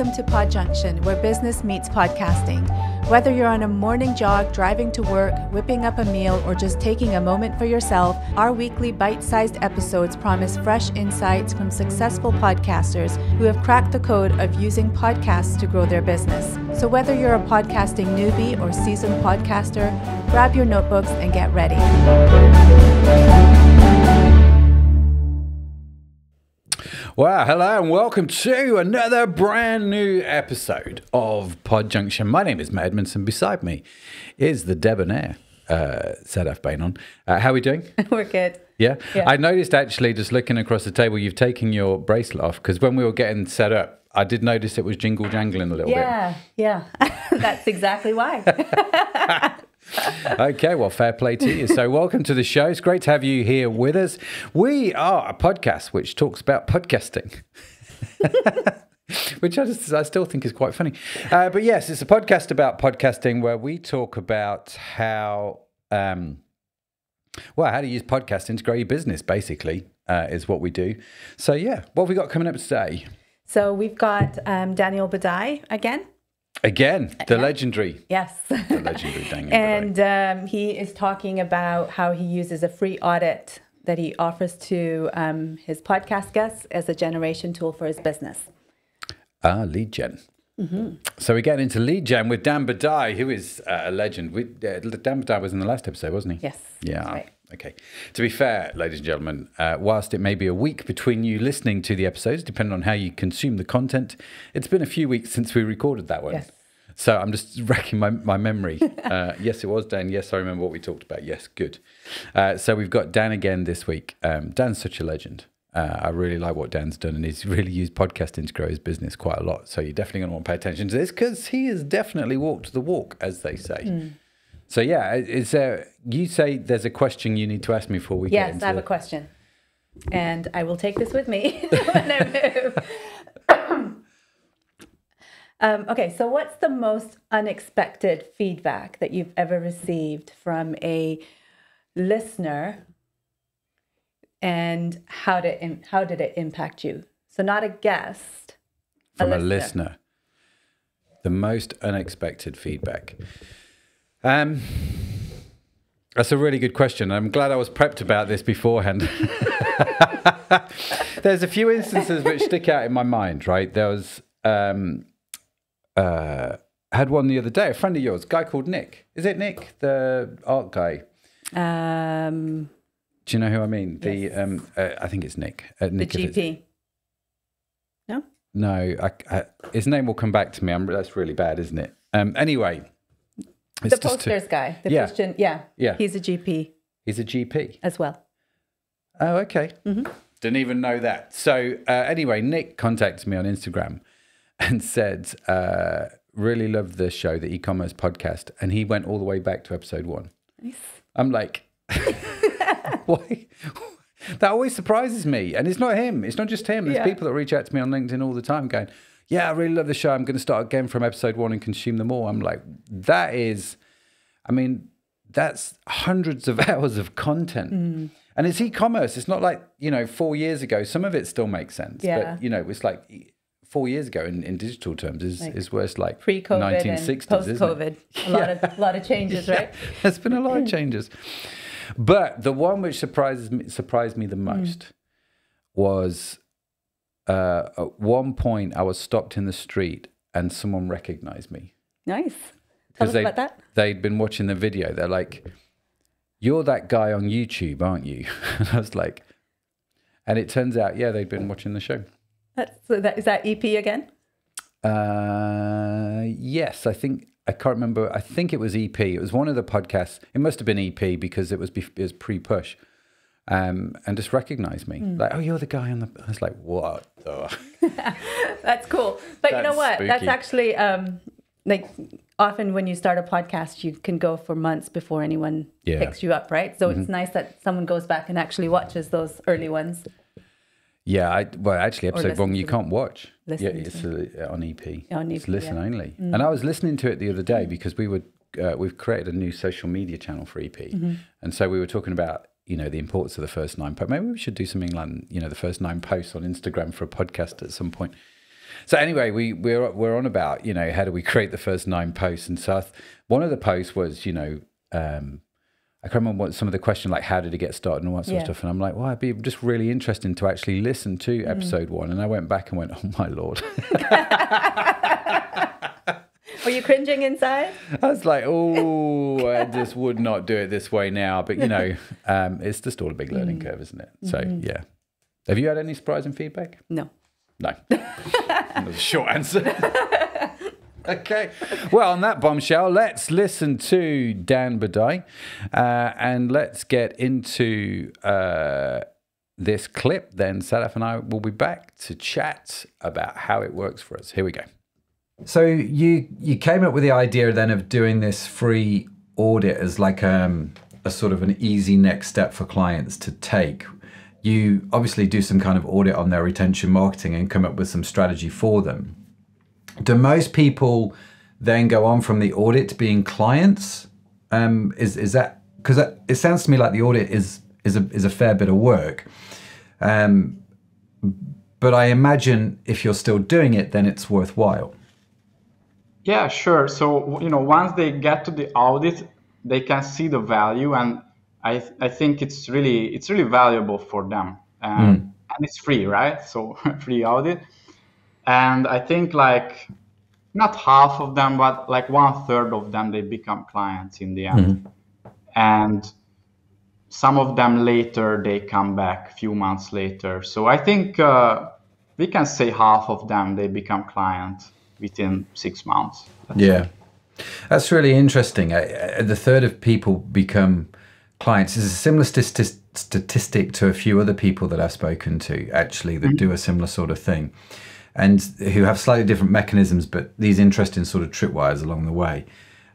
Welcome to Pod Junction, where business meets podcasting. Whether you're on a morning jog, driving to work, whipping up a meal, or just taking a moment for yourself, our weekly bite sized episodes promise fresh insights from successful podcasters who have cracked the code of using podcasts to grow their business. So, whether you're a podcasting newbie or seasoned podcaster, grab your notebooks and get ready. Wow, hello and welcome to another brand new episode of Pod Junction. My name is Matt Edmundson. Beside me is the debonair uh, Sadaf Beynon. Uh, how are we doing? We're good. Yeah? Yeah. I noticed actually just looking across the table, you've taken your bracelet off because when we were getting set up, I did notice it was jingle jangling a little bit. Yeah, yeah. That's exactly why. Okay, well, fair play to you. So, welcome to the show. It's great to have you here with us. We are a podcast which talks about podcasting. which I, just, I still think is quite funny. Uh, but yes, it's a podcast about podcasting where we talk about how, um, well, how to use podcasting to grow your business, basically, uh, is what we do. So, yeah, what have we got coming up today? So we've got um, Daniel Budai again. Again, the legendary, Yes. the legendary Daniel. And um, he is talking about how he uses a free audit that he offers to um, his podcast guests as a generation tool for his business. Ah, lead gen. Mm-hmm. So we get into lead gen with Dan Budai, who is uh, a legend. We, uh, Dan Budai was in the last episode, wasn't he? Yes, Yeah. Okay. To be fair, ladies and gentlemen, uh, whilst it may be a week between you listening to the episodes, depending on how you consume the content, it's been a few weeks since we recorded that one. Yes. So I'm just racking my, my memory. uh, yes, it was Dan. Yes, I remember what we talked about. Yes, good. Uh, so we've got Dan again this week. Um, Dan's such a legend. Uh, I really like what Dan's done, and he's really used podcasting to grow his business quite a lot. So you're definitely going to want to pay attention to this because he has definitely walked the walk, as they say. Hmm. So yeah, is there? You say there's a question you need to ask me before we get Yes, into I have a question. And I will take this with me when I move. um, okay, so what's the most unexpected feedback that you've ever received from a listener and how did, it, how did it impact you? So, not a guest, from a listener. listener. The most unexpected feedback. Um, that's a really good question. I'm glad I was prepped about this beforehand. There's a few instances which stick out in my mind, right? There was, um, uh, had one the other day, a friend of yours, a guy called Nick. Is it Nick, the art guy? Um, Do you know who I mean? The Yes. um, uh, I think it's Nick. Uh, the Nick it's- GP. No? No, I, I, his name will come back to me. I'm, that's really bad, isn't it? Um, anyway, The just to- posters guy. The Yeah. Christian. Yeah. Yeah. He's a GP he's a GP. as well. Oh, okay. Didn't even know that. So uh, anyway, Nick contacted me on Instagram and said, uh, "Really loved the show, the e-commerce podcast," and he went all the way back to episode one. Nice. I'm like, why? That always surprises me. And it's not him. It's not just him. There's Yeah. people that reach out to me on LinkedIn all the time going, Yeah, I really love the show. I'm going to start again from episode one and consume them all. I'm like, That is, I mean, that's hundreds of hours of content. Mm. And it's e commerce. It's not like, you know, four years ago, some of it still makes sense. Yeah. But, you know, it's like four years ago in, in digital terms is, is worse like Pre-COVID 1960s. and post-COVID. A lot of lot of changes, right? There's been a lot of changes. But the one which surprises me, surprised me the most was uh, at one point I was stopped in the street and someone recognized me. Nice. Tell us they, about that. They'd been watching the video. They're like, You're that guy on YouTube, aren't you? And I was like, And it turns out, yeah, they'd been watching the show. That's, so that is that EP again? Uh, yes, I think I can't remember. I think it was EP. It was one of the podcasts. It must have been EP because it was it was pre-push, um, and just recognize me. Hmm. Like, oh, you're the guy on the. I was like, what? the-" That's cool. But you know That's what? That's actually um, like often when you start a podcast, you can go for months before anyone Yeah. picks you up, right? So it's nice that someone goes back and actually watches those early ones. Yeah, I, well, actually, episode one you can't watch. Listen yeah, it's uh, on EP. On EP, it's listen yeah. Mm. only. And I was listening to it the other day because we would uh, we've created a new social media channel for EP, Mm-hmm. and so we were talking about you know the importance of the first nine. But maybe we should do something like you know the first nine posts on Instagram for a podcast at some point. So anyway, we we're we're on about you know how do we create the first nine posts, and so one of the posts was you know um, I can't remember what some of the question like how did it get started and all that sort Yeah. of stuff, and I'm like, well, it'd be just really interesting to actually listen to episode one, and I went back and went, oh my lord, Were you cringing inside? I was like, oh, I just would not do it this way now, but you know, um, it's just all a big learning curve, isn't it? So yeah, have you had any surprising feedback? No. No. that was a short answer. okay. Well, on that bombshell, let's listen to Dan Budai uh, and let's get into uh, this clip. Then Sadaf and I will be back to chat about how it works for us. Here we go. So you you came up with the idea then of doing this free audit as like um, a sort of an easy next step for clients to take. You obviously do some kind of audit on their retention marketing and come up with some strategy for them. Do most people then go on from the audit to being clients? Um, is is that because it sounds to me like the audit is is a is a fair bit of work. Um, but I imagine if you're still doing it, then it's worthwhile. Yeah, sure. So, you know, once they get to the audit, they can see the value, and I I think it's really it's really valuable for them, um, and it's free, right? So free audit, and I think like not half of them, but like one third of them they become clients in the end, and some of them later they come back a few months later. So I think uh, we can say half of them they become clients within six months. Yeah, that's really interesting. The third of people become clients is a similar stati- statistic to a few other people that I've spoken to, actually, that do a similar sort of thing, and who have slightly different mechanisms, but these interesting sort of tripwires along the way.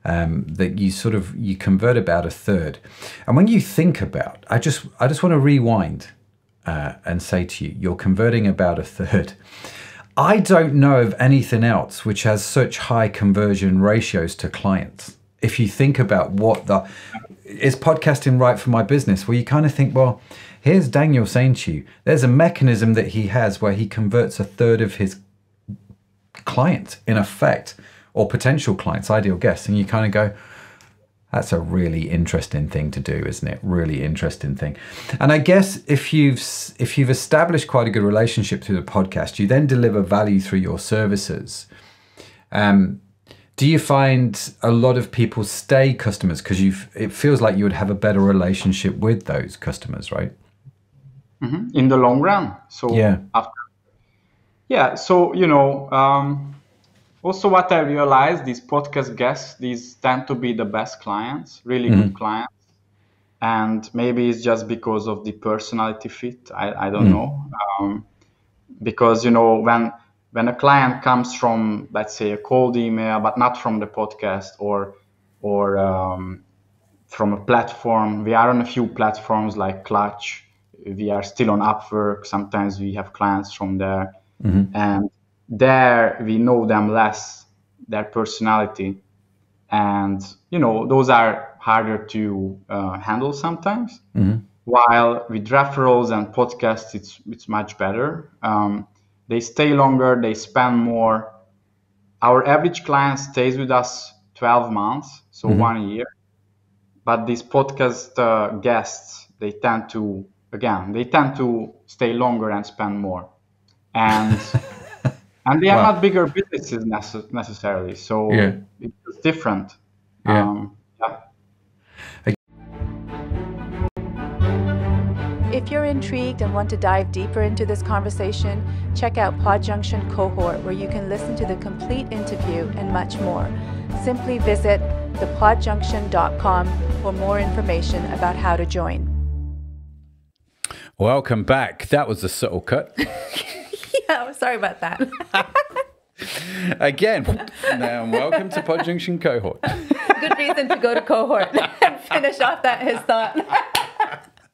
Um, that you sort of you convert about a third, and when you think about, I just I just want to rewind uh, and say to you, you're converting about a third. I don't know of anything else which has such high conversion ratios to clients. If you think about what the is podcasting right for my business, well, you kind of think, well, here's Daniel saying to you, there's a mechanism that he has where he converts a third of his clients in effect, or potential clients, ideal guests, and you kind of go, that's a really interesting thing to do, isn't it? Really interesting thing. And I guess if you've if you've established quite a good relationship through the podcast, you then deliver value through your services. Um, do you find a lot of people stay customers because you? It feels like you would have a better relationship with those customers, right? Mhm. in the long run. So Yeah. after, yeah. So you know, um, also what I realized, these podcast guests, these tend to be the best clients, really good clients, and maybe it's just because of the personality fit. I, I don't know, um, because you know when when a client comes from let's say a cold email, but not from the podcast or or um, from a platform. We are on a few platforms like Clutch. We are still on Upwork. Sometimes we have clients from there, and there we know them less, their personality, and you know those are harder to uh, handle sometimes. While with referrals and podcasts, it's it's much better. Um, they stay longer, they spend more. Our average client stays with us 12 months, so one year but these podcast uh, guests they tend to again they tend to stay longer and spend more and and they are Wow. not bigger businesses necess- necessarily so Yeah. it's different Yeah. um, yeah If you're intrigued and want to dive deeper into this conversation, check out Podjunction Cohort, where you can listen to the complete interview and much more. Simply visit thepodjunction.com for more information about how to join. Welcome back. That was a subtle cut. Sorry about that. Again, now welcome to Pod Junction Cohort. Good reason to go to cohort and finish off that his thought.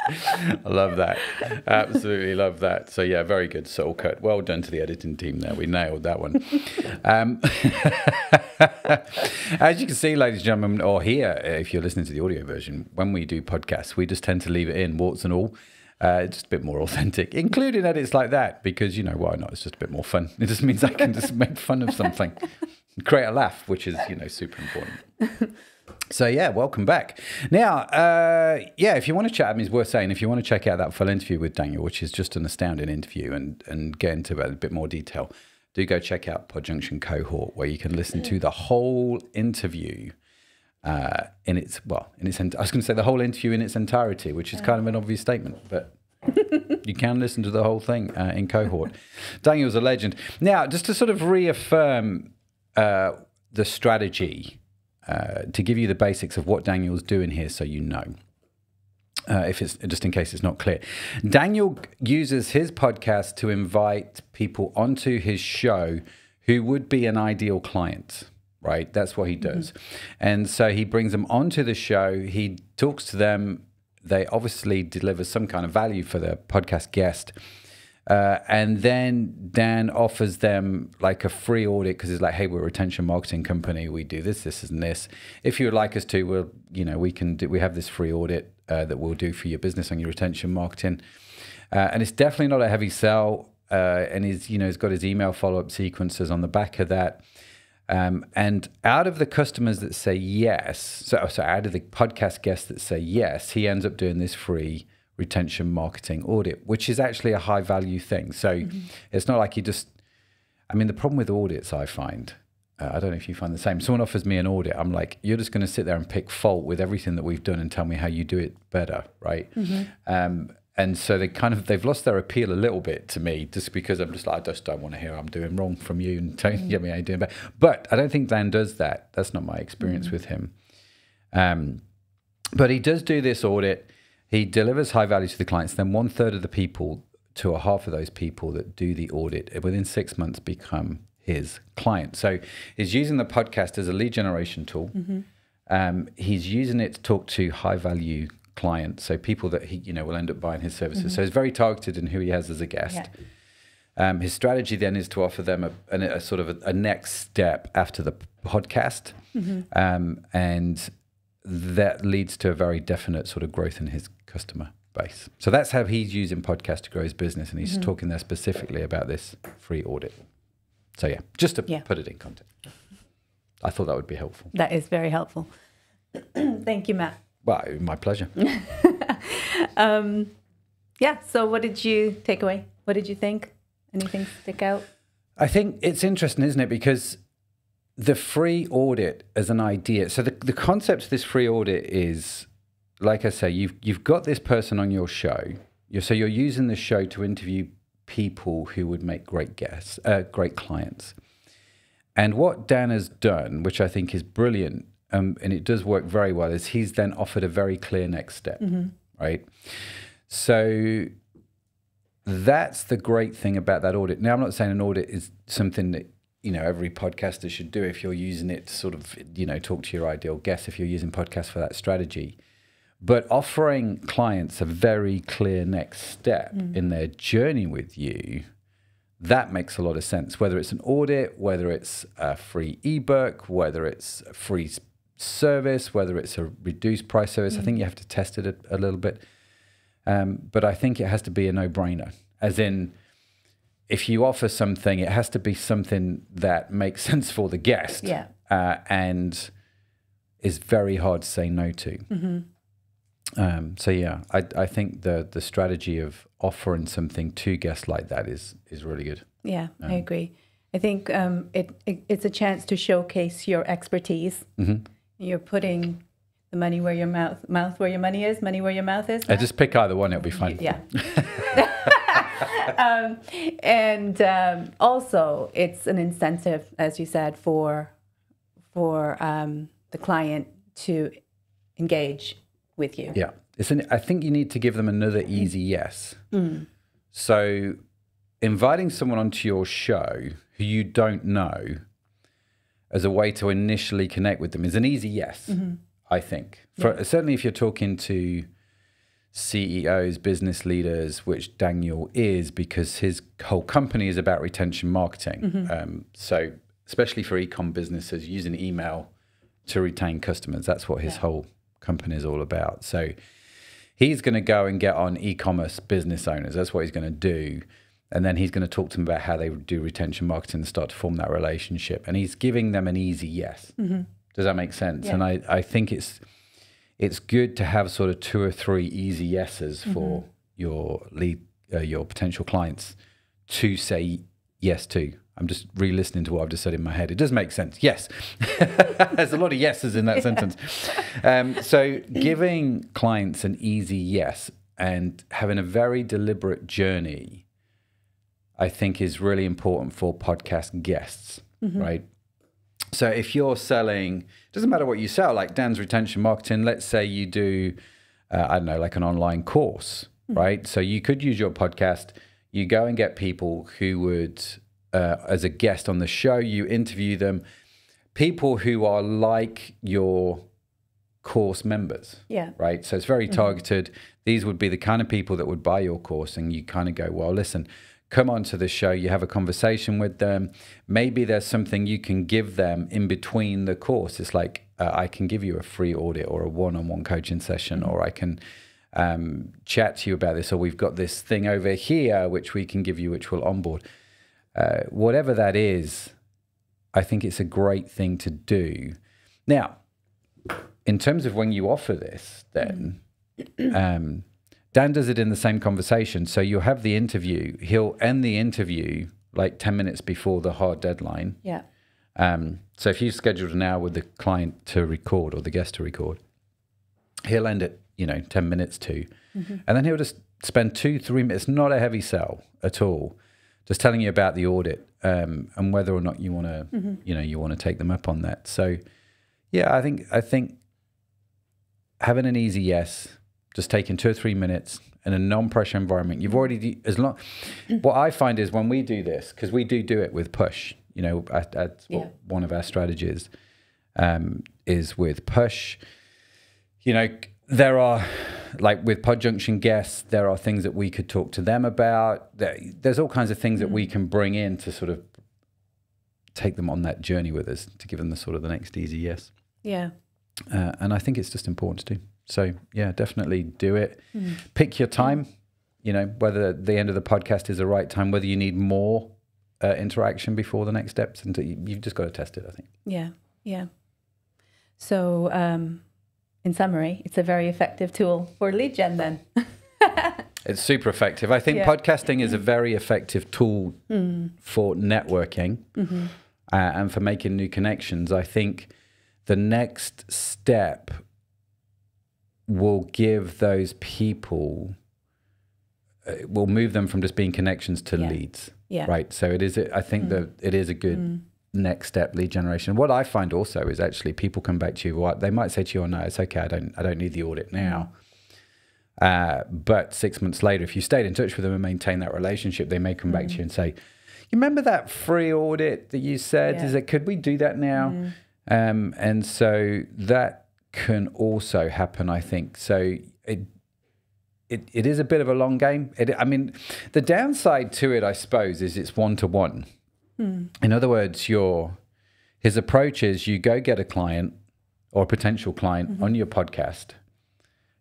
I love that. Absolutely love that. So yeah, very good soul cut. Well done to the editing team there. We nailed that one. Um, as you can see, ladies and gentlemen, or here, if you're listening to the audio version, when we do podcasts, we just tend to leave it in, warts and all. Uh, just a bit more authentic, including edits like that, because you know why not? It's just a bit more fun. It just means I can just make fun of something, create a laugh, which is you know super important. So yeah, welcome back. Now, uh, yeah, if you want to chat, I mean, it's worth saying if you want to check out that full interview with Daniel, which is just an astounding interview, and and get into a bit more detail, do go check out Podjunction Cohort, where you can listen to the whole interview uh, in its well, in its I was going to say the whole interview in its entirety, which is kind of an obvious statement, but you can listen to the whole thing uh, in cohort. Daniel's a legend. Now, just to sort of reaffirm uh, the strategy, uh, to give you the basics of what Daniel's doing here, so you know. Uh, if it's just in case it's not clear, Daniel uses his podcast to invite people onto his show who would be an ideal client right? That's what he does. And so he brings them onto the show. He talks to them. They obviously deliver some kind of value for the podcast guest. Uh, and then Dan offers them like a free audit because it's like, hey, we're a retention marketing company. We do this, this, and this. If you would like us to, we'll, you know, we can do. We have this free audit uh, that we'll do for your business on your retention marketing. Uh, and it's definitely not a heavy sell. Uh, and he's, you know, he's got his email follow up sequences on the back of that. Um, and out of the customers that say yes, so, so out of the podcast guests that say yes, he ends up doing this free retention marketing audit, which is actually a high value thing. So mm-hmm. it's not like you just, I mean, the problem with audits, I find, uh, I don't know if you find the same. Someone offers me an audit, I'm like, you're just going to sit there and pick fault with everything that we've done and tell me how you do it better, right? Mm-hmm. Um, and so they kind of they've lost their appeal a little bit to me just because I'm just like I just don't want to hear I'm doing wrong from you and tell mm. me how you're doing bad. But I don't think Dan does that. That's not my experience mm. with him. Um, but he does do this audit. He delivers high value to the clients. Then one third of the people to a half of those people that do the audit within six months become his client. So he's using the podcast as a lead generation tool. Mm-hmm. Um, he's using it to talk to high value clients, so people that he you know will end up buying his services. Mm-hmm. So he's very targeted in who he has as a guest. Yeah. Um, his strategy then is to offer them a, a, a sort of a, a, next step after the podcast, mm-hmm. um, and that leads to a very definite sort of growth in his customer base. So that's how he's using podcast to grow his business, and he's mm-hmm. talking there specifically about this free audit. So yeah, just to yeah. put it in context, I thought that would be helpful. That is very helpful. Thank you, Matt. Well, my pleasure. um, yeah. So, what did you take away? What did you think? Anything stick out? I think it's interesting, isn't it? Because the free audit as an idea. So, the, the concept of this free audit is, like I say, you've you've got this person on your show. You're, so you're using the show to interview people who would make great guests, uh, great clients. And what Dan has done, which I think is brilliant, um, and it does work very well, is he's then offered a very clear next step, mm-hmm. right? So that's the great thing about that audit. Now, I'm not saying an audit is something that you know every podcaster should do if you're using it to sort of you know talk to your ideal guest if you're using podcasts for that strategy but offering clients a very clear next step mm. in their journey with you that makes a lot of sense whether it's an audit whether it's a free ebook whether it's a free service, whether it's a reduced price service. Mm. I think you have to test it a, a little bit. Um, but I think it has to be a no brainer, as in, if you offer something, it has to be something that makes sense for the guest yeah. uh, and is very hard to say no to. Mm-hmm. Um, so yeah, I, I think the the strategy of offering something to guests like that is is really good. Yeah, um, I agree. I think um, it, it, it's a chance to showcase your expertise. Mm-hmm you're putting the money where your mouth mouth where your money is, money where your mouth is. I just pick either one; it'll be fine. Yeah. um, and um, also, it's an incentive, as you said, for for um, the client to engage with you. Yeah, it's an, I think you need to give them another easy yes. Mm. So, inviting someone onto your show who you don't know as a way to initially connect with them is an easy yes, mm-hmm. I think. For, yeah. Certainly, if you're talking to CEOs, business leaders, which Daniel is, because his whole company is about retention marketing. Mm-hmm. Um, so, especially for ecom businesses, using email to retain customers, that's what his yeah. whole company is all about. So, he's going to go and get on e-commerce business owners. That's what he's going to do. And then he's going to talk to them about how they do retention marketing and start to form that relationship. And he's giving them an easy yes. Mm-hmm. Does that make sense? Yeah. And I, I think it's it's good to have sort of two or three easy yeses for your lead uh, your potential clients to say yes to. I'm just re-listening to what I've just said in my head. It does make sense. Yes, there's a lot of yeses in that sentence. Um, so giving clients an easy yes and having a very deliberate journey, I think, is really important for podcast guests, right? So if you're selling, doesn't matter what you sell, like Dan's retention marketing, let's say you do, uh, I don't know, like an online course, right? So you could use your podcast. You go and get people who would, uh, as a guest on the show, you interview them, people who are like your course members Yeah. right? So it's very targeted. These would be the kind of people that would buy your course, and you kind of go, well, listen, come on to the show. You have a conversation with them. Maybe there's something you can give them in between the course. It's like uh, I can give you a free audit or a one-on-one coaching session, or I can um, chat to you about this, or we've got this thing over here which we can give you, which will onboard. Uh, whatever that is, I think it's a great thing to do. Now, in terms of when you offer this, then um, Dan does it in the same conversation. So you'll have the interview. He'll end the interview like 10 minutes before the hard deadline. Yeah. Um, so if you've scheduled an hour with the client to record or the guest to record, he'll end it, you know, 10 minutes to. And then he'll just spend two, three minutes, not a heavy sell at all, just telling you about the audit um, and whether or not you want to, you know, you want to take them up on that. So, yeah, I think, I think having an easy yes, just taking two or three minutes in a non-pressure environment. You've already as long. What I find is when we do this, because we do do it with push. You know, at, at Yeah. one of our strategies um, is with push. You know, there are like with Pod Junction guests, there are things that we could talk to them about. There, there's all kinds of things that we can bring in to sort of take them on that journey with us to give them the sort of the next easy yes. Yeah. Uh, and I think it's just important to do. So yeah, definitely do it. Pick your time. You know whether the end of the podcast is the right time, whether you need more uh, interaction before the next steps, and you- you've just got to test it. I think. Yeah. Yeah. So, um, in summary, it's a very effective tool for lead gen then. It's super effective. I think Yeah. podcasting is a very effective tool for networking uh, and for making new connections. I think the next step will give those people, uh, will move them from just being connections to Yeah. leads. Yeah. Right. So it is. I think that it is a good next step lead generation. What I find also is actually people come back to you. What they might say to you, "Oh no, it's okay. I don't. I don't need the audit now." Uh, but six months later, if you stayed in touch with them and maintained that relationship, they may come back to you and say, "You remember that free audit that you said? Yeah. Is it? Could we do that now?" Um, and so that can also happen. I think so. It it, it is a bit of a long game. It, I mean, the downside to it, I suppose, is it's one to one. In other words, your his approach is you go get a client or a potential client mm-hmm. on your podcast.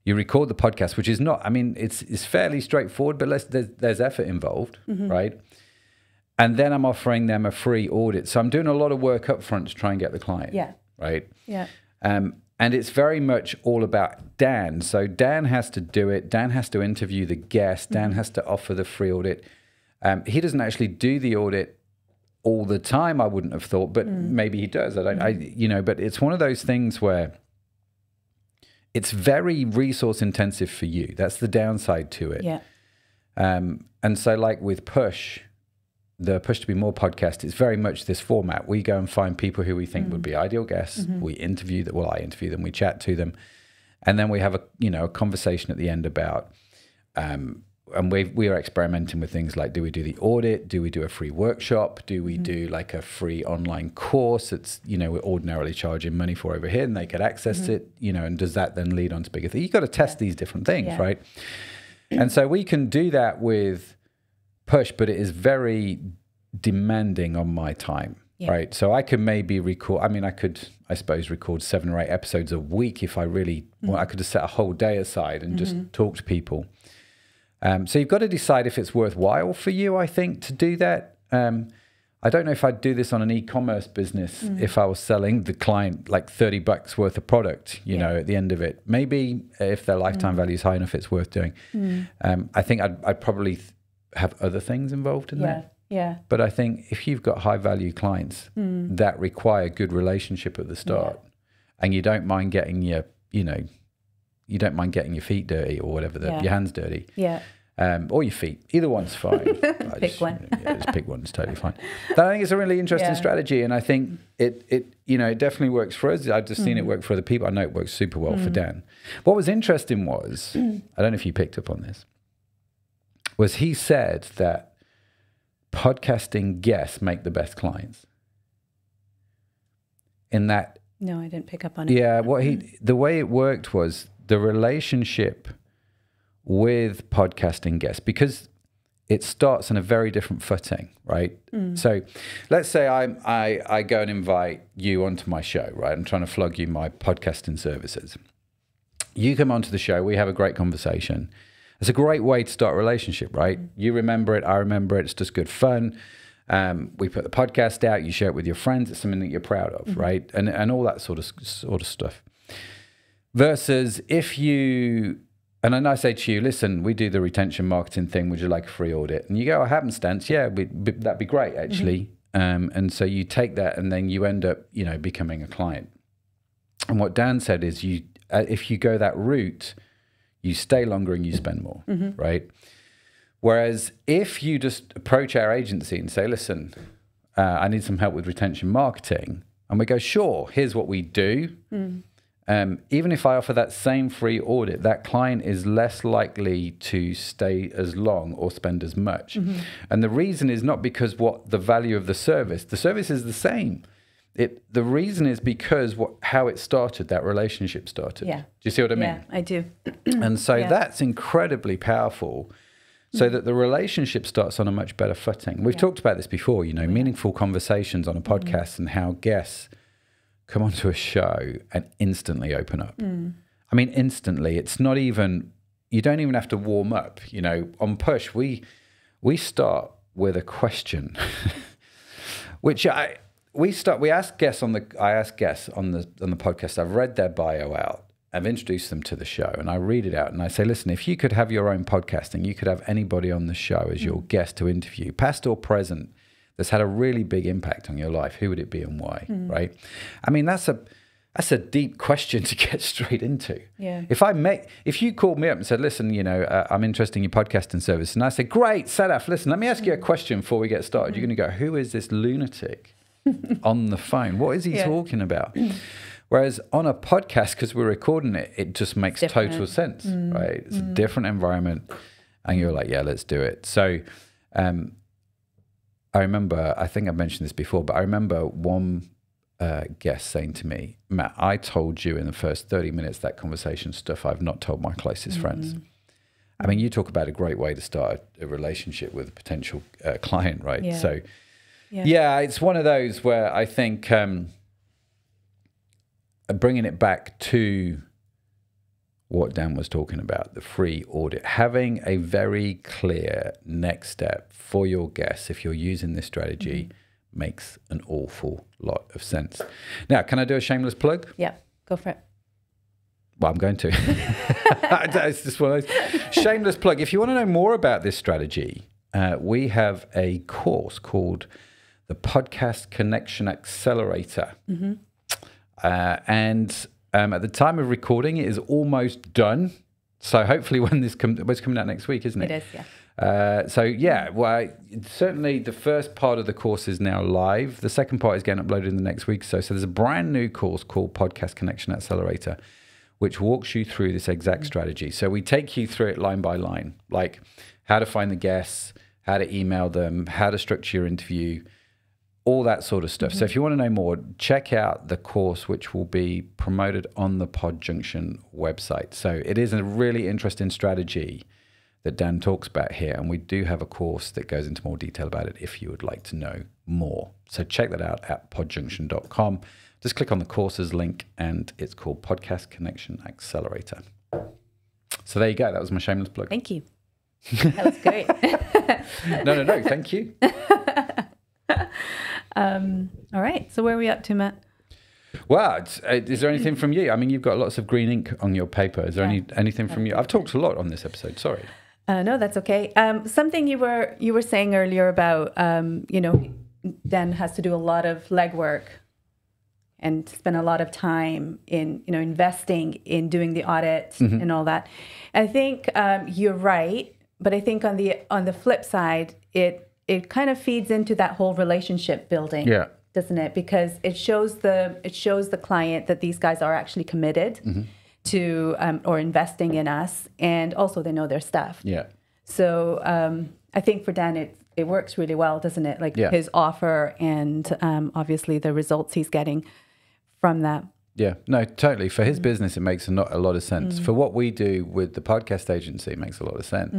You record the podcast, which is not. I mean, it's it's fairly straightforward, but let's, there's, there's effort involved, mm-hmm. right? And then I'm offering them a free audit. So I'm doing a lot of work up front to try and get the client. Yeah. Right. Yeah. Um, and it's very much all about Dan. So Dan has to do it. Dan has to interview the guest. Dan has to offer the free audit. Um, he doesn't actually do the audit all the time. I wouldn't have thought, but maybe he does. I don't. I you know. But it's one of those things where it's very resource intensive for you. That's the downside to it. Yeah. Um, and so, like with Push, the Push to Be More podcast is very much this format. We go and find people who we think would mm. be ideal guests. Mm-hmm. We interview them. Well, I interview them. We chat to them, and then we have a you know a conversation at the end about. Um, and we we are experimenting with things like do we do the audit? Do we do a free workshop? Do we mm-hmm. do like a free online course? It's you know we're ordinarily charging money for over here, and they could access mm-hmm. it. You know, and does that then lead on to bigger things? You've got to test these different things, Yeah. right? And so we can do that with push, but it is very demanding on my time. Yeah. right? So I could maybe record. I mean, I could, I suppose, record seven or eight episodes a week if I really. Well, I could just set a whole day aside and just talk to people. Um, so you've got to decide if it's worthwhile for you. I think to do that. Um, I don't know if I'd do this on an e-commerce business if I was selling the client like thirty bucks worth of product. You Yeah. know, at the end of it, maybe if their lifetime value is high enough, it's worth doing. Um, I think I'd, I'd probably th- have other things involved in Yeah. that. Yeah. But I think if you've got high value clients that require good relationship at the start, and you don't mind getting your, you know, you don't mind getting your feet dirty or whatever, the, Yeah. your hands dirty, Yeah. um, or your feet, either one's fine. Pick just, one. yeah, just pick one. It's totally fine. But I think it's a really interesting Yeah. strategy, and I think it, it, you know, it definitely works for us. I've just seen Mm. it work for other people. I know it works super well for Dan. What was interesting was, I don't know if you picked up on this, was he said that podcasting guests make the best clients. In that No, I didn't pick up on it. yeah, what he the way it worked was the relationship with podcasting guests because it starts on a very different footing, right? Mm. So, let's say I I I go and invite you onto my show, right? I'm trying to flog you my podcasting services. You come onto the show, we have a great conversation. It's a great way to start a relationship, right? You remember it, I remember it. It's just good fun. Um, we put the podcast out, you share it with your friends. It's something that you're proud of, right? And and all that sort of sort of stuff. Versus if you and then I say to you, listen, we do the retention marketing thing. Would you like a free audit? And you go, I happenstance, yeah, we, that'd be great actually. Um, and so you take that, and then you end up, you know, becoming a client. And what Dan said is, you uh, if you go that route, you stay longer and you spend more, right? Whereas if you just approach our agency and say, listen, uh, I need some help with retention marketing, and we go, sure, here's what we do. Um, even if I offer that same free audit, that client is less likely to stay as long or spend as much. And the reason is not because what the value of the service, the service is the same. It the reason is because what how it started, that relationship started. Yeah. Do you see what I mean? Yeah, I do. And so Yeah. that's incredibly powerful. So that the relationship starts on a much better footing. We've talked about this before, you know, meaningful conversations on a mm-hmm. podcast and how guests come onto a show and instantly open up. Mm. I mean, instantly. It's not even you don't even have to warm up. You know, on push we we start with a question, which I we start we ask guests on the I ask guests on the on the podcast. I've read their bio out. I've introduced them to the show and I read it out and I say, listen, if you could have your own podcasting, you could have anybody on the show as your mm. guest to interview, past or present, that's had a really big impact on your life, who would it be and why? Mm. Right? I mean, that's a that's a deep question to get straight into. Yeah. If I make, if you called me up and said, "Listen, you know, uh, I'm interested in your podcasting service," and I said, "Great, Sadaf, listen, let me ask you a mm. question before we get started," you're going to go, "Who is this lunatic on the phone? What is he Yeah. talking about?" Whereas on a podcast, because we're recording it, it just makes Different. total sense, right? It's a different environment, and you're like, "Yeah, let's do it." So, um, I remember, I think I mentioned this before, but I remember one uh, guest saying to me, Matt, I told you in the first 30 minutes that conversation stuff I've not told my closest friends. I mean, you talk about a great way to start a, a relationship with a potential uh, client, right? Yeah. So, Yeah. yeah. it's one of those where I think um, bringing it back to what Dan was talking about, the free audit, having a very clear next step for your guests if you're using this strategy makes an awful lot of sense. Now, can I do a shameless plug? Yeah, go for it. Well, I'm going to. it's just one of those. Shameless plug. If you want to know more about this strategy, uh, we have a course called the Podcast Connection Accelerator. Uh, and um, at the time of recording, it is almost done. So hopefully, when this comes, it's coming out next week, isn't it? It is, yeah. Uh, so yeah, well, certainly the first part of the course is now live. The second part is getting uploaded in the next week. or So, so there's a brand new course called Podcast Connection Accelerator, which walks you through this exact strategy. So we take you through it line by line, like how to find the guests, how to email them, how to structure your interview, all that sort of stuff. So mm-hmm. if you want to know more, check out the course, which will be promoted on the Pod Junction website. So it is a really interesting strategy that Dan talks about here. And we do have a course that goes into more detail about it if you would like to know more. So check that out at podjunction.com. Just click on the courses link and it's called Podcast Connection Accelerator. So there you go. That was my shameless plug. Thank you. That was great. no, no, no. Thank you. um, all right. So where are we up to, Matt? Well, uh, is there anything from you? I mean, you've got lots of green ink on your paper. Is there Yeah. any anything from you? I've talked a lot on this episode. Sorry. Uh, no, that's okay. Um, something you were you were saying earlier about um, you know Dan has to do a lot of legwork and spend a lot of time in you know investing in doing the audit and all that. I think um, you're right, but I think on the on the flip side, it it kind of feeds into that whole relationship building. Yeah. doesn't it? Because it shows the it shows the client that these guys are actually committed to um, or investing in us, and also they know their stuff. Yeah. So um, I think for Dan, it it works really well, doesn't it? Like Yeah. his offer and um, obviously the results he's getting from that. Yeah, no, totally. For his business, it makes a, not, a lot of sense. For what we do with the podcast agency, it makes a lot of sense.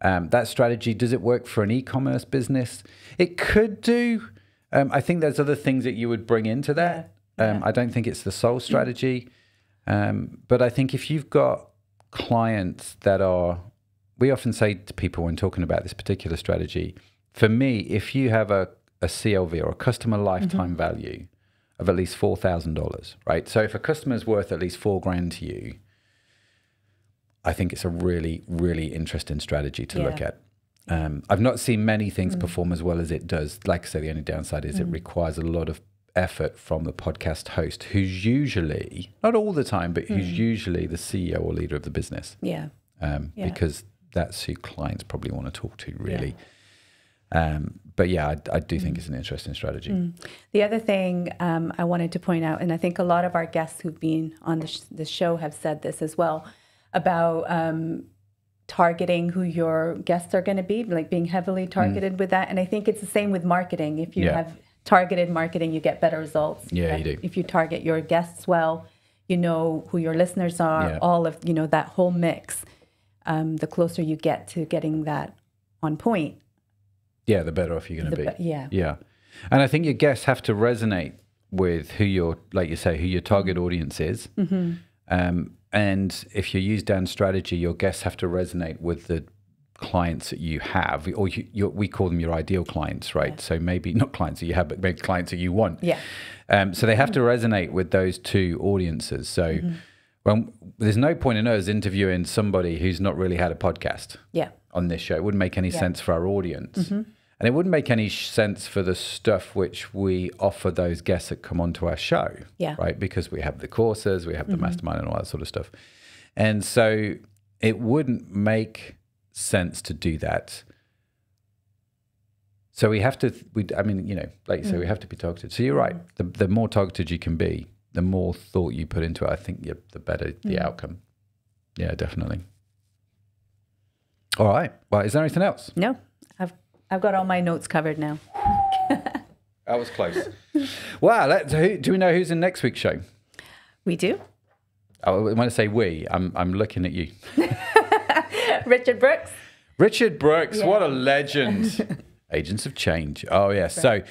Um, that strategy, does it work for an e commerce business? It could do. Um, I think there's other things that you would bring into that. Um, I don't think it's the sole strategy. Um, but I think if you've got clients that are, we often say to people when talking about this particular strategy, for me, if you have a, a CLV or a customer lifetime value of at least $4,000, right? So if a customer's worth at least four grand to you, I think it's a really, really interesting strategy to look at. Um, I've not seen many things perform as well as it does. Like I say, the only downside is it requires a lot of effort from the podcast host, who's usually, not all the time, but who's usually the CEO or leader of the business Yeah. um, Yeah. because that's who clients probably want to talk to, really. Um, but yeah, I, I do think it's an interesting strategy. The other thing um, I wanted to point out, and I think a lot of our guests who've been on the, sh- the show have said this as well, about um, targeting who your guests are going to be, like being heavily targeted with that. And I think it's the same with marketing. If you Yeah. have targeted marketing, you get better results. Yeah, If- you do. If you target your guests well, you know who your listeners are, Yeah. all of, you know, that whole mix. Um, the closer you get to getting that on point, Yeah, the better off you're going to be. be- yeah. Yeah. And I think your guests have to resonate with who your, like you say, who your target audience is. Mm-hmm. Um, and if you use Dan's strategy, your guests have to resonate with the clients that you have, or you, you, we call them your ideal clients, right? So maybe not clients that you have, but maybe clients that you want. Yeah. Um, so they have to resonate with those two audiences. So Mm-hmm. when, there's no point in us interviewing somebody who's not really had a podcast Yeah. on this show. It wouldn't make any sense for our audience. Mm-hmm. And it wouldn't make any sense for the stuff which we offer those guests that come onto our show. Yeah. Mm-hmm. Right? Because we have the courses, we have the mastermind and all that sort of stuff. And so it wouldn't make sense to do that. So we have to, we, I mean, you know, like you say, we Mm. have to be targeted. So you're right. The, the more targeted you can be, the more thought you put into it, I think you the better the Mm. outcome. Yeah, definitely. All right. Well, is there anything else? No, I've got all my notes covered now. That was close. wow. Who, do we know who's in next week's show? We do. Oh, when I say we, I'm, I'm looking at you. Richard Brooks. Richard Brooks, what a legend. Agents of Change. Oh, yes. So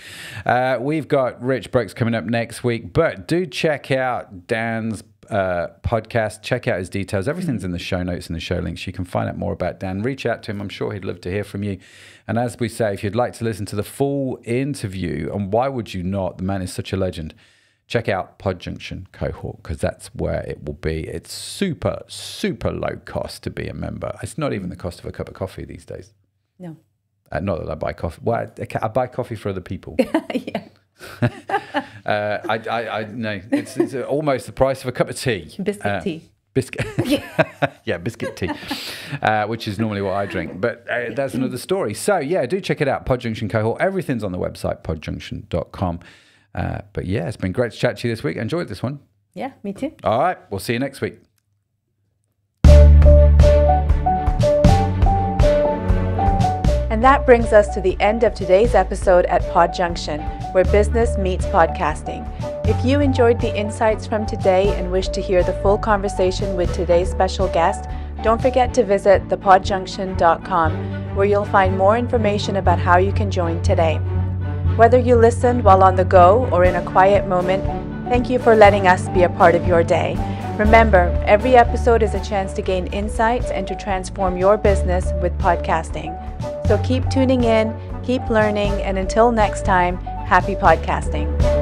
uh, we've got Rich Brooks coming up next week, but do check out Dan's uh, podcast. Check out his details. Everything's in the show notes and the show links. You can find out more about Dan. Reach out to him. I'm sure he'd love to hear from you. And as we say, if you'd like to listen to the full interview, and why would you not? The man is such a legend. Check out Pod Junction cohort because that's where it will be. It's super, super low cost to be a member. It's not even the cost of a cup of coffee these days. No. Uh, not that I buy coffee. Well, I, I I buy coffee for other people. yeah. uh, I, I, I no, it's, it's almost the price of a cup of tea. Biscuit Uh, tea. Biscuit. yeah, biscuit tea, uh, which is normally what I drink. But uh, that's another story. So, yeah, do check it out. Pod Junction Cohort. Everything's on the website, podjunction.com. Uh, but yeah, it's been great to chat to you this week. I enjoyed this one. Yeah, me too. All right. We'll see you next week. And that brings us to the end of today's episode at Pod Junction, where business meets podcasting. If you enjoyed the insights from today and wish to hear the full conversation with today's special guest, don't forget to visit thepodjunction.com, where you'll find more information about how you can join today. Whether you listened while on the go or in a quiet moment, thank you for letting us be a part of your day. Remember, every episode is a chance to gain insights and to transform your business with podcasting. So keep tuning in, keep learning, and until next time, happy podcasting.